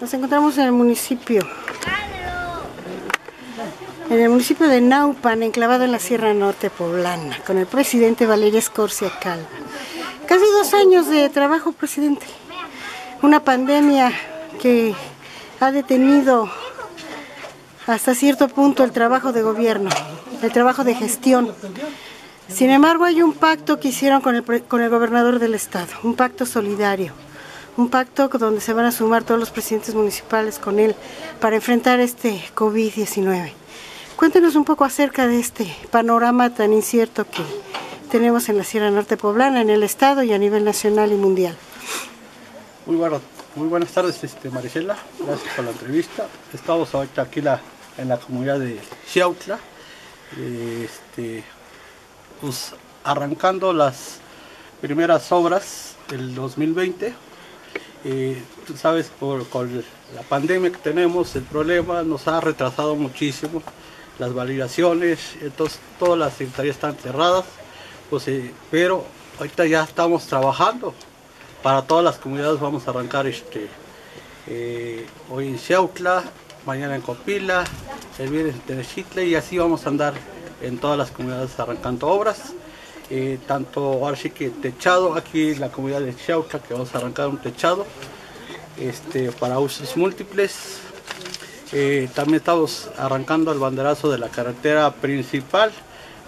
Nos encontramos en el municipio, en el municipio de Naupan, enclavado en la Sierra Norte Poblana, con el presidente Valeria Escorcia Calva. Casi dos años de trabajo, presidente. Una pandemia que ha detenido hasta cierto punto el trabajo de gobierno, el trabajo de gestión. Sin embargo, hay un pacto que hicieron con el, con el gobernador del estado, un pacto solidario un pacto donde se van a sumar todos los presidentes municipales con él para enfrentar este COVID-19. Cuéntenos un poco acerca de este panorama tan incierto que tenemos en la Sierra Norte Poblana, en el Estado y a nivel nacional y mundial. Muy, bueno, muy buenas tardes, este, Maricela. Gracias por la entrevista. Estamos ahorita aquí en la comunidad de Xiautla, este, pues, arrancando las primeras obras del 2020 tú sabes, por, con la pandemia que tenemos, el problema nos ha retrasado muchísimo las validaciones, entonces todas las secretarías están cerradas, pues, eh, pero ahorita ya estamos trabajando. Para todas las comunidades vamos a arrancar este, eh, hoy en Xiautla, mañana en Copila, el viernes en Tenechitle y así vamos a andar en todas las comunidades arrancando obras. Eh, tanto ahora sí que techado, aquí en la comunidad de Chauca, que vamos a arrancar un techado este, para usos múltiples. Eh, también estamos arrancando el banderazo de la carretera principal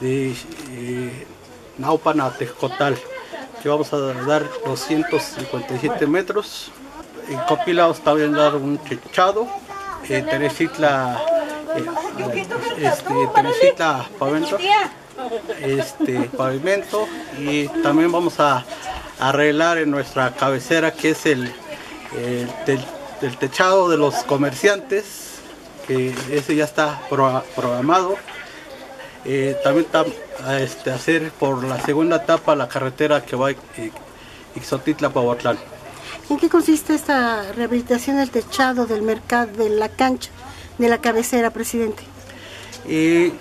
de eh, Naupan a Tejcotal, que vamos a dar 257 metros. En Copila vamos también dar un techado. Eh, Teresitla, este, Teresitla Pavento este pavimento y también vamos a arreglar en nuestra cabecera que es el, el, techado de los comerciantes que ese ya está programado eh, también está este, hacer por la segunda etapa la carretera que va a Ixotitla Pahuatlán. ¿En qué consiste esta rehabilitación del techado del mercado, de la cancha, de la cabecera, presidente? Eh,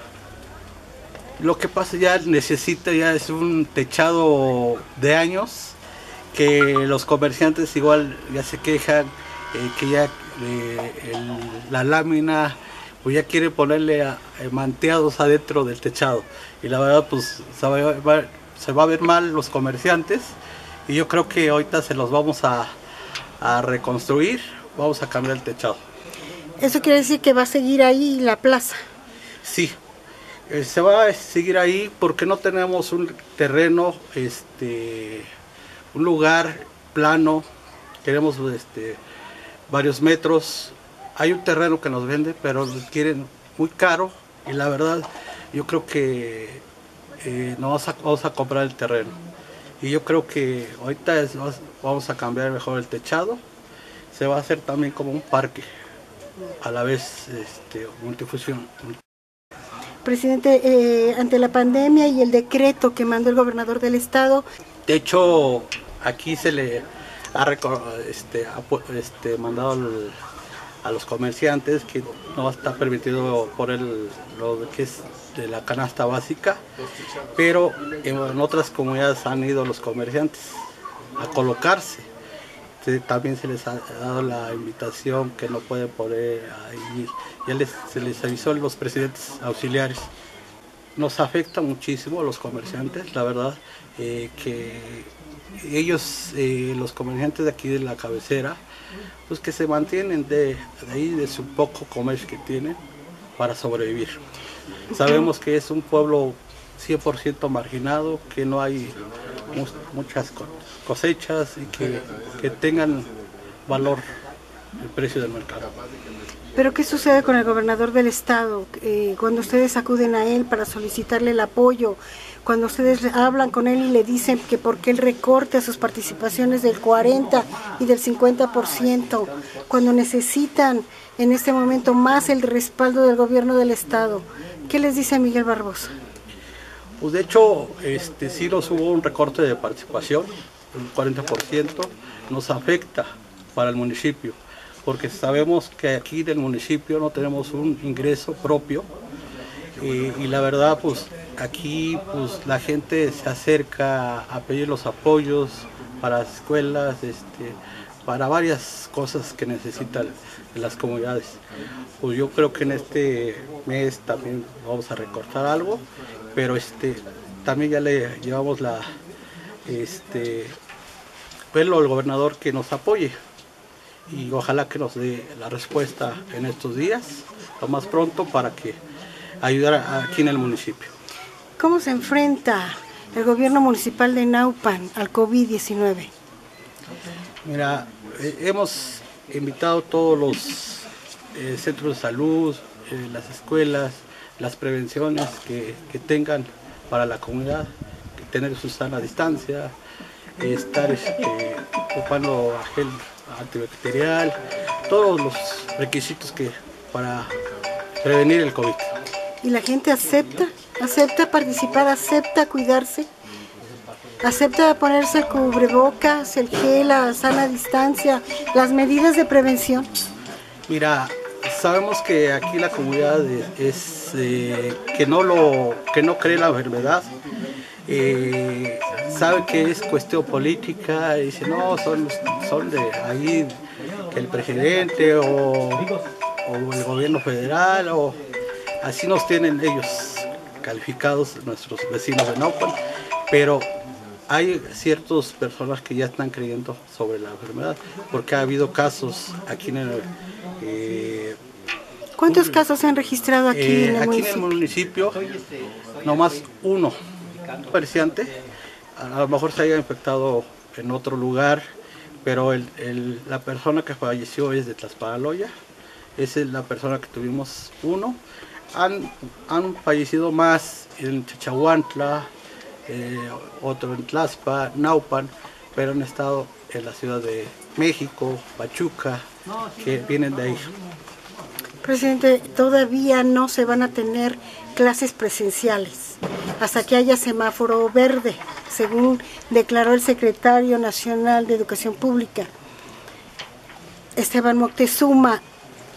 lo que pasa ya necesita, ya es un techado de años, que los comerciantes igual ya se quejan, eh, que ya eh, la lámina pues ya quiere ponerle a, eh, manteados adentro del techado. Y la verdad pues se va, a ver mal los comerciantes y yo creo que ahorita se los vamos a, a reconstruir, vamos a cambiar el techado. Eso quiere decir que va a seguir ahí la plaza. Sí, eh, se va a seguir ahí porque no tenemos un terreno, este, un lugar plano, queremos este, varios metros. Hay un terreno que nos vende, pero lo quieren muy caro y la verdad yo creo que eh, no vamos a, comprar el terreno. Y yo creo que ahorita vamos a cambiar mejor el techado. Se va a hacer también como un parque, a la vez este, multifusión, Presidente, eh, ante la pandemia y el decreto que mandó el gobernador del estado. De hecho, aquí se le ha este, este, mandado a los comerciantes que no está permitido por el, lo que es de la canasta básica, pero en otras comunidades han ido los comerciantes a colocarse también se les ha dado la invitación que no pueden poder ir. Ya se les avisó a los presidentes auxiliares. Nos afecta muchísimo a los comerciantes, la verdad, eh, que ellos, eh, los comerciantes de aquí de la cabecera, pues que se mantienen de, ahí, de su poco comercio que tienen para sobrevivir. Sabemos que es un pueblo 100% marginado, que no hay muchas cosechas y que, tengan valor el precio del mercado. Pero ¿qué sucede con el gobernador del estado eh, cuando ustedes acuden a él para solicitarle el apoyo? Cuando ustedes hablan con él y le dicen que por qué él recorte a sus participaciones del 40 y del 50%, cuando necesitan en este momento más el respaldo del gobierno del estado, ¿qué les dice Miguel Barbosa? Pues de hecho, este, sí nos hubo un recorte de participación, un 40%, nos afecta para el municipio, porque sabemos que aquí del municipio no tenemos un ingreso propio y, la verdad pues aquí pues la gente se acerca a pedir los apoyos para escuelas, este, para varias cosas que necesitan las comunidades. Pues yo creo que en este mes también vamos a recortar algo, pero este también ya le llevamos la este verlo al gobernador que nos apoye y ojalá que nos dé la respuesta en estos días, lo más pronto, para que ayudar aquí en el municipio. ¿Cómo se enfrenta el gobierno municipal de Naupan al COVID-19? Mira, eh, hemos invitado todos los eh, centros de salud, eh, las escuelas, las prevenciones que, tengan para la comunidad, tener su sana distancia, estar este, ocupando gel antibacterial, todos los requisitos que para prevenir el COVID. ¿Y la gente acepta? ¿Acepta participar? ¿Acepta cuidarse? ¿Acepta ponerse el cubrebocas, el gel, la sana distancia, las medidas de prevención? Mira, sabemos que aquí la comunidad es eh, que no lo que no cree la enfermedad eh, sabe que es cuestión política y dice no son son de ahí el presidente o, el gobierno federal o así nos tienen ellos calificados nuestros vecinos de Naupan pero hay ciertas personas que ya están creyendo sobre la enfermedad porque ha habido casos aquí en el eh, ¿Cuántos casos se han registrado aquí eh, en el aquí municipio? en el municipio, nomás uno, paciente, a lo mejor se haya infectado en otro lugar, pero la persona que falleció es de Tlaxpagaloya, esa es la persona que tuvimos uno. Han, han fallecido más en Chachahuantla, eh, otro en Tlaspa, Naupan, pero han estado en la Ciudad de México, Pachuca, que vienen de ahí. Presidente, todavía no se van a tener clases presenciales hasta que haya semáforo verde, según declaró el secretario nacional de Educación Pública, Esteban Moctezuma.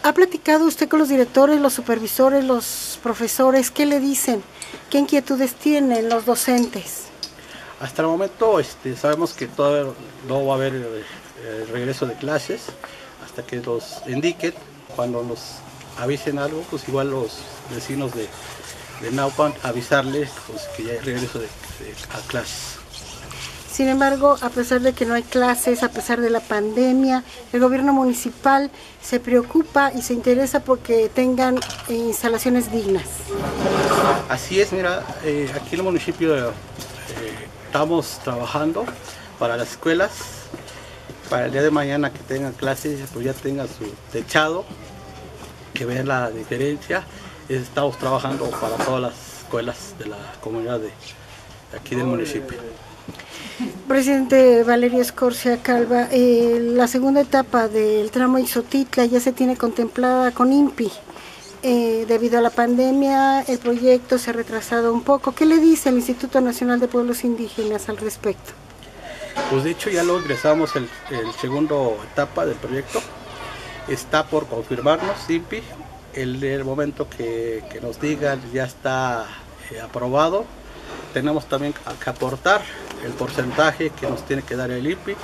¿Ha platicado usted con los directores, los supervisores, los profesores? ¿Qué le dicen? ¿Qué inquietudes tienen los docentes? Hasta el momento este, sabemos que todavía no va a haber eh, regreso de clases hasta que los indiquen. Cuando nos avisen algo, pues igual los vecinos de, de Naupan avisarles pues, que ya hay regreso de, a clases. Sin embargo, a pesar de que no hay clases, a pesar de la pandemia, el gobierno municipal se preocupa y se interesa porque tengan instalaciones dignas. Así es, mira, eh, aquí en el municipio eh, estamos trabajando para las escuelas, para el día de mañana que tengan clases, pues ya tengan su techado, que vean la diferencia. Estamos trabajando para todas las escuelas de la comunidad de, aquí del municipio. Presidente Valerio Escorcia Calva, eh, la segunda etapa del tramo Isotitla ya se tiene contemplada con INPI. Eh, debido a la pandemia, el proyecto se ha retrasado un poco. ¿Qué le dice el Instituto Nacional de Pueblos Indígenas al respecto? Pues de hecho ya lo ingresamos el, el segundo etapa del proyecto está por confirmarnos, SIMPI, el, momento que, nos digan ya está eh, aprobado. Tenemos también que aportar el porcentaje que nos tiene que dar el IPI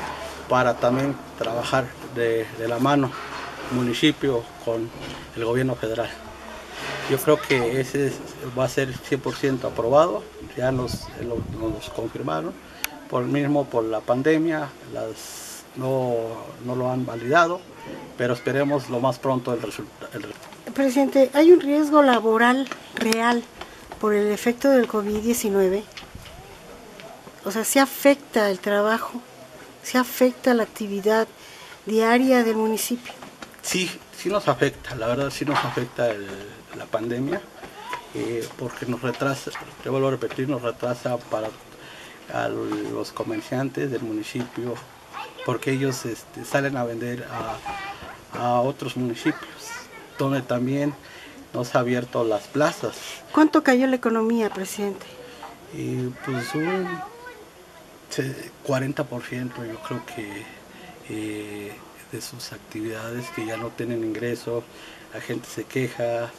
para también trabajar de, la mano municipio con el gobierno federal. Yo creo que ese va a ser 100% aprobado, ya nos, nos confirmaron, por mismo por la pandemia, las, no, no lo han validado, pero esperemos lo más pronto el resultado. Presidente, ¿hay un riesgo laboral real por el efecto del COVID-19? O sea, ¿se afecta el trabajo? ¿Se afecta la actividad diaria del municipio? Sí, sí nos afecta, la verdad sí nos afecta la pandemia, eh, porque nos retrasa, te vuelvo a repetir, nos retrasa para a los comerciantes del municipio, porque ellos este, salen a vender a, otros municipios, donde también nos ha abierto las plazas. ¿Cuánto cayó la economía, presidente? Y pues un 40% yo creo que eh, de sus actividades que ya no tienen ingreso, la gente se queja,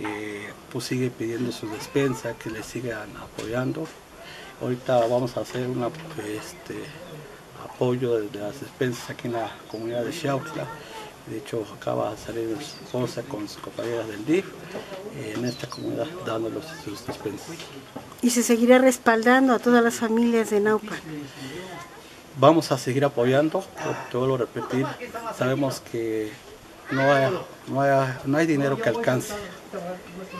eh, pues sigue pidiendo su despensa, que le sigan apoyando. Ahorita vamos a hacer una este, apoyo de, las despensas aquí en la comunidad de Xiautla. De hecho, acaba de salir mi esposa con sus compañeras del DIF eh, en esta comunidad dándolos sus despensas. ¿Y se seguirá respaldando a todas las familias de Naupan? Vamos a seguir apoyando, te vuelvo a repetir, sabemos que no hay, no hay dinero que alcance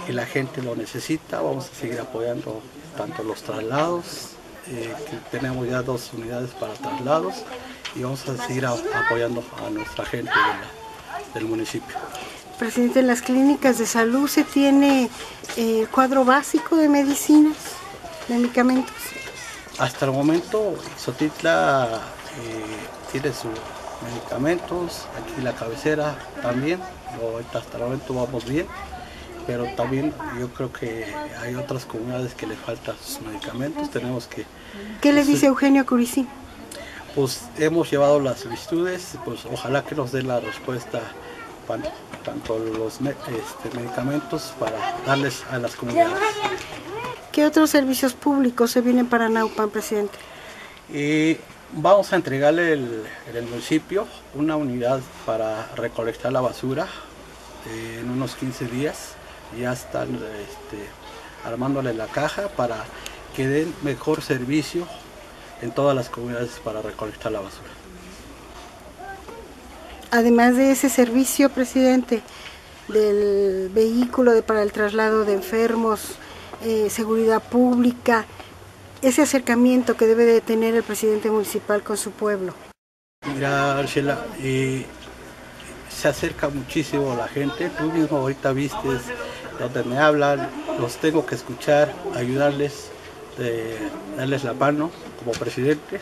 y la gente lo necesita, vamos a seguir apoyando tanto los traslados, eh, que tenemos ya dos unidades para traslados y vamos a seguir apoyando a nuestra gente del municipio. Presidente, en las clínicas de salud se tiene el eh, cuadro básico de medicinas, de medicamentos. Hasta el momento, Sotitla eh, tiene sus medicamentos, aquí la cabecera también, hasta el momento vamos bien pero también yo creo que hay otras comunidades que le faltan sus medicamentos, tenemos que... ¿Qué le dice Eugenio Curicín? Pues hemos llevado las solicitudes, pues ojalá que nos dé la respuesta tanto los este, medicamentos para darles a las comunidades. ¿Qué otros servicios públicos se vienen para Naupan, presidente? Y vamos a entregarle el, en el municipio una unidad para recolectar la basura eh, en unos 15 días ya están este, armándole la caja para que den mejor servicio en todas las comunidades para recolectar la basura. Además de ese servicio, presidente, del vehículo para el traslado de enfermos, eh, seguridad pública, ese acercamiento que debe de tener el presidente municipal con su pueblo. Mira, Archela, eh, se acerca muchísimo la gente. Tú mismo ahorita viste donde me hablan, los tengo que escuchar, ayudarles, darles la mano como presidente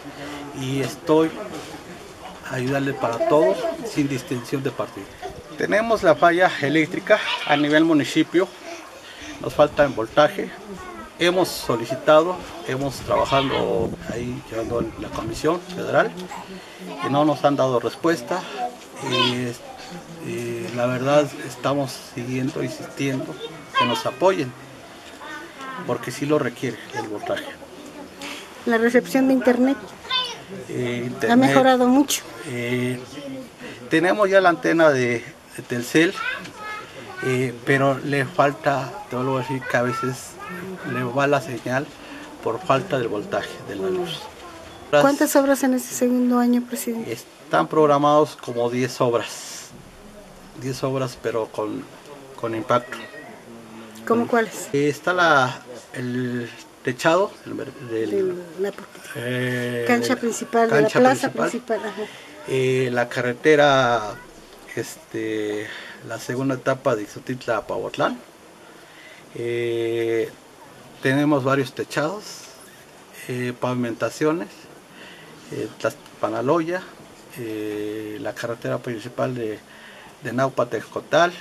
y estoy a ayudarles para todos sin distinción de partido. Tenemos la falla eléctrica a nivel municipio, nos falta en voltaje. Hemos solicitado, hemos trabajado ahí llevando la comisión federal y no nos han dado respuesta. Y la verdad estamos siguiendo, insistiendo que nos apoyen, porque sí lo requiere el voltaje. La recepción de internet, eh, ha mejorado mucho. Eh, tenemos ya la antena de, Telcel, eh, pero le falta, te vuelvo a decir que a veces le va la señal por falta del voltaje de la luz. ¿Cuántas obras en este segundo año, presidente? Están programados como 10 obras. 10 obras, pero con, con impacto. ¿Cómo cuáles? Está la, el techado de la eh, cancha principal, la plaza principal. Eh, la carretera, este, la segunda etapa de Ixotitla a Pahuatlán. Eh, tenemos varios techados, pavimentaciones, la Panaloya, la carretera principal de de Naupatejotal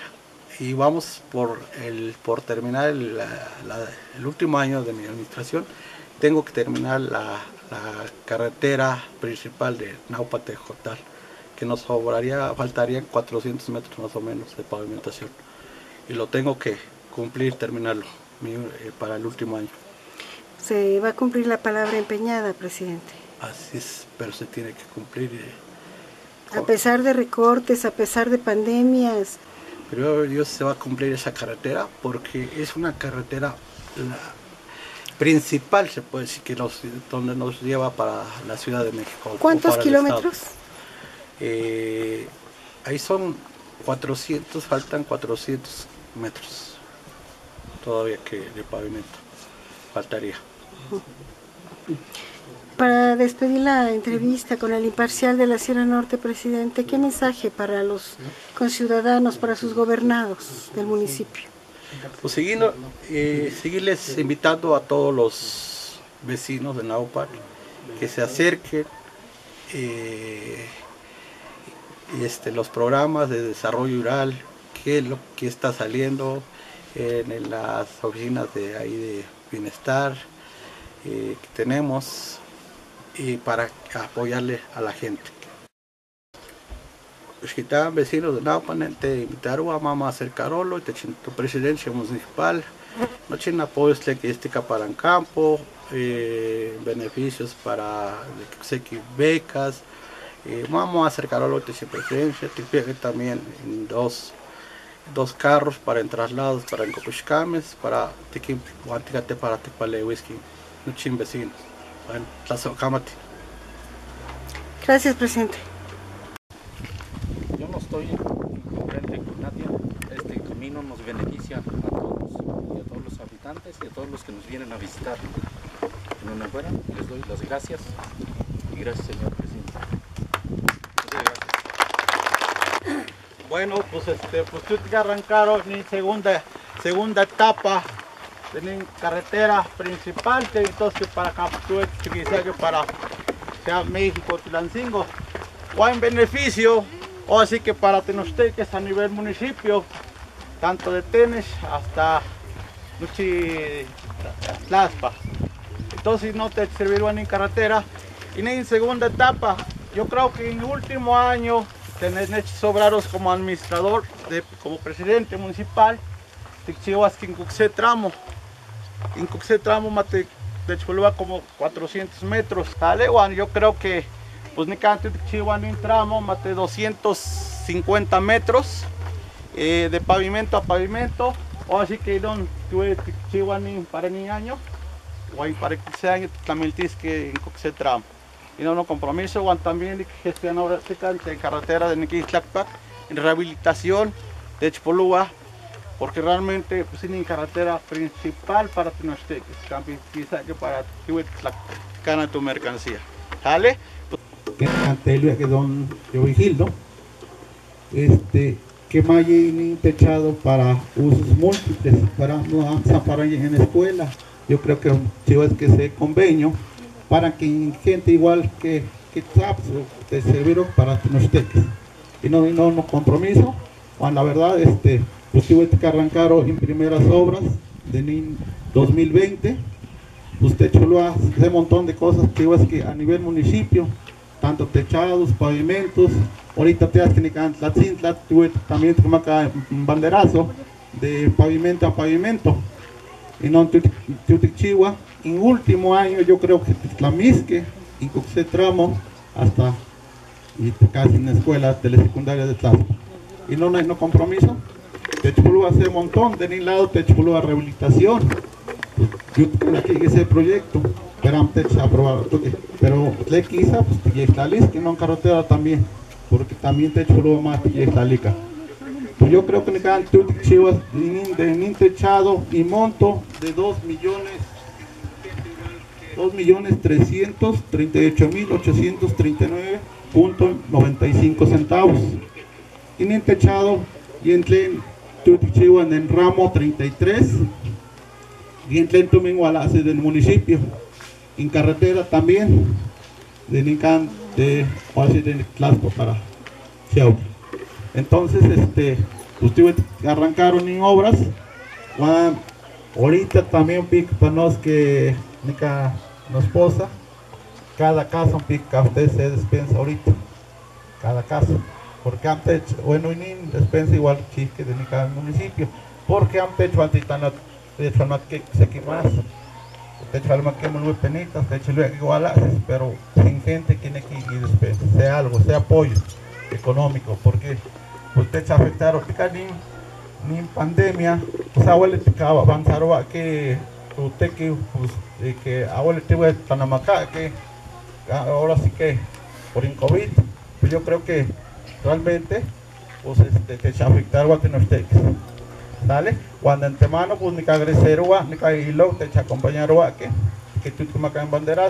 y vamos por, el, por terminar el, último año de mi administración. Tengo que terminar la, carretera principal de Naupatejotal, que nos sobraría, faltarían 400 metros más o menos de pavimentación. Y lo tengo que cumplir, terminarlo eh, para el último año. Se va a cumplir la palabra empeñada, presidente. Así es, pero se tiene que cumplir. A pesar de recortes, a pesar de pandemias. Pero Dios se va a cumplir esa carretera porque es una carretera principal, se puede decir, que nos, donde nos lleva para la Ciudad de México. ¿Cuántos kilómetros? Eh, ahí son 400, faltan 400 metros todavía que de pavimento, faltaría. Para despedir la entrevista con el imparcial de la Sierra Norte, presidente, ¿qué mensaje para los conciudadanos, para sus gobernados del municipio? Pues eh, seguirles invitando a todos los vecinos de Naupac que se acerquen eh, este, los programas de desarrollo rural, qué es lo que está saliendo en, las oficinas de ahí de bienestar eh, que tenemos y para apoyarle a la gente. Estaban vecinos de Naupan, te invitaron a mamá a hacer carolo, te tu presidencia municipal, no tiene apoyo que este para en campo, eh, beneficios para que becas. Eh, vamos a acercar a la presidencia, también dos, dos carros para en traslados para en Copuchcames, para Tiki, para Tepale Whisky, Nuchim vecinos. Bueno, Gracias, presidente. Yo no estoy incoherente con nadie. Este camino nos beneficia a todos y a todos los habitantes y a todos los que nos vienen a visitar. Enhorabuena, les doy las gracias y gracias, señor presidente. Bueno, pues este, pues tú te arrancaron mi segunda, segunda etapa de carretera principal, entonces para acá, tuve que para sea México, Tilancingo, o en beneficio, o así que para Tenochtitlan a nivel municipio, tanto de Tenes hasta Nuchi Tlaspa. Entonces no te sirvieron en carretera y en segunda etapa. Yo creo que en el último año tenés sobraros como administrador, de, como presidente municipal, que en tramo. En tramo mate de Cholula como 400 metros. Dale, Juan, yo creo que pues ni canto de Chihuahua en tramo, mate 250 metros eh, de pavimento a pavimento. O así que don tuve Chihuahua para ni año, ahí para que sea también que en ese tramo. Y no, no compromiso, Juan también gestión ahora en carretera de Niquislacpac, en rehabilitación de Chipolúa, porque realmente pues tienen carretera principal para Tenochtitlan, quizá que para la cana tu mercancía. ¿Sale? Ante el que don yo vigildo, este, que hay techado para usos múltiples, para no para en escuela. Yo creo que es que ese convenio para que gente igual que que te sirvieron para Tenochtitlan. Y no, no, no compromiso, cuando la verdad este pues tuve que arrancar en primeras obras de 2020. Usted chulo hace un montón de cosas que que a nivel municipio, tanto techados, pavimentos, ahorita te has que también acá un banderazo de pavimento a pavimento. Y no chihuahua en último año yo creo que la misque y tramo hasta casi en la escuela telesecundaria de Tlaxcala. Y no, no compromiso. Techpulúa hace un montón, de ningún lado Techpulúa rehabilitación. Yo aquí ese proyecto, pero antes aprobado, pero le quizá, pues listo, que no en carretera también, porque también Techpulúa más ya está lica. Pues yo creo que me quedan chivas de techado y monto de 2 millones 2 millones 338 mil 839.95 centavos en techado y en en ramo 33 y en hace del municipio en carretera también de Nican de de Tlasco para Chiau. entonces este ustedes arrancaron en obras ahorita también pico para nos que nica nos posa cada casa un pica usted se despensa ahorita cada casa porque antes, bueno, y despensa igual que de cada municipio, porque antes altitana de hecho no que se quemas, de hecho alma que muy penitas, de hecho igual pero sin gente tiene que despensa, sea algo, sea apoyo económico, porque usted se afectaron ni ni pandemia, pues abuelo te avanzaron que usted que pues, que abuelo te voy a que ahora sí que por el COVID, pues yo creo que realmente pues este, que se afectar a que no esté ¿Sale? Cuando en mano pues ni que agreser ni que hilo te acompañar que que tú te me en banderas